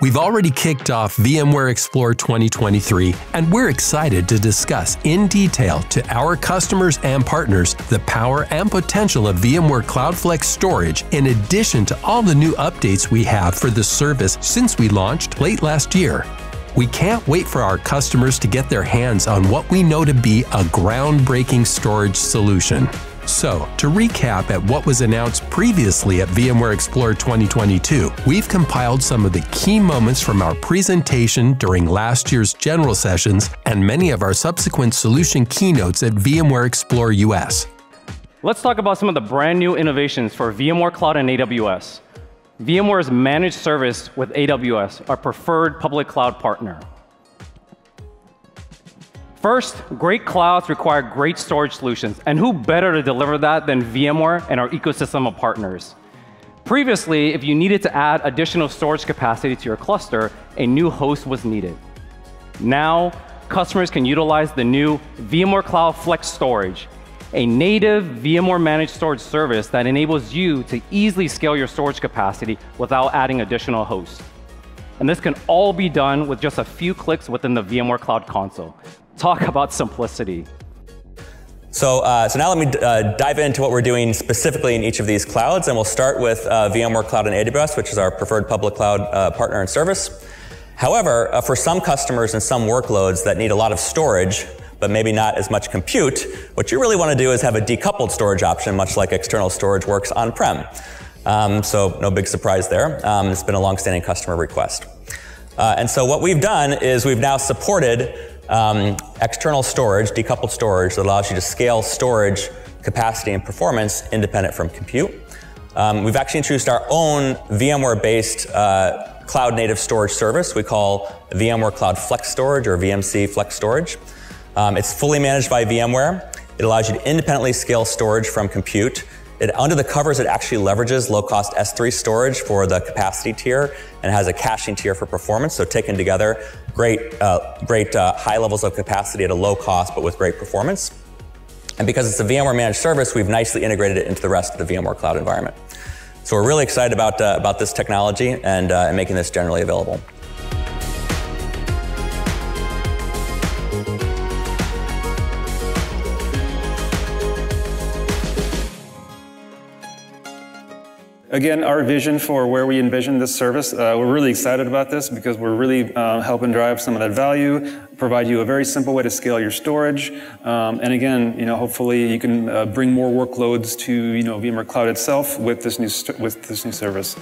We've already kicked off VMware Explore 2023, and we're excited to discuss in detail to our customers and partners the power and potential of VMware Cloud Flex storage, in addition to all the new updates we have for the service since we launched late last year. We can't wait for our customers to get their hands on what we know to be a groundbreaking storage solution. So, to recap at what was announced previously at VMware Explore 2022, we've compiled some of the key moments from our presentation during last year's general sessions and many of our subsequent solution keynotes at VMware Explore US. Let's talk about some of the brand new innovations for VMware Cloud on AWS. VMware's managed service with AWS, our preferred public cloud partner. First, great clouds require great storage solutions, and who better to deliver that than VMware and our ecosystem of partners? Previously, if you needed to add additional storage capacity to your cluster, a new host was needed. Now, customers can utilize the new VMware Cloud Flex Storage, a native VMware managed storage service that enables you to easily scale your storage capacity without adding additional hosts. And this can all be done with just a few clicks within the VMware Cloud Console. Talk about simplicity. So, uh, so now let me uh, dive into what we're doing specifically in each of these clouds, and we'll start with uh, VMware Cloud on AWS, which is our preferred public cloud uh, partner and service. However, uh, for some customers and some workloads that need a lot of storage, but maybe not as much compute, what you really want to do is have a decoupled storage option, much like external storage works on-prem. Um, so no big surprise there. Um, it's been a long-standing customer request. Uh, and so what we've done is we've now supported um, external storage, decoupled storage that allows you to scale storage capacity and performance independent from compute. Um, we've actually introduced our own VMware-based uh, cloud native storage service we call VMware Cloud Flex Storage or VMC Flex Storage. Um, it's fully managed by VMware. It allows you to independently scale storage from compute it, under the covers, it actually leverages low-cost S3 storage for the capacity tier and has a caching tier for performance. So taken together, great, uh, great uh, high levels of capacity at a low cost, but with great performance. And because it's a VMware managed service, we've nicely integrated it into the rest of the VMware cloud environment. So we're really excited about, uh, about this technology and, uh, and making this generally available. Again, our vision for where we envision this service, uh, we're really excited about this because we're really uh, helping drive some of that value, provide you a very simple way to scale your storage, um, and again, you know, hopefully you can uh, bring more workloads to you know VMware Cloud itself with this new with this new service.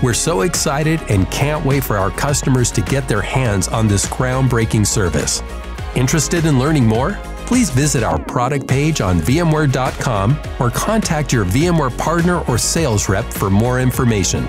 We're so excited and can't wait for our customers to get their hands on this groundbreaking service. Interested in learning more? please visit our product page on VMware.com or contact your VMware partner or sales rep for more information.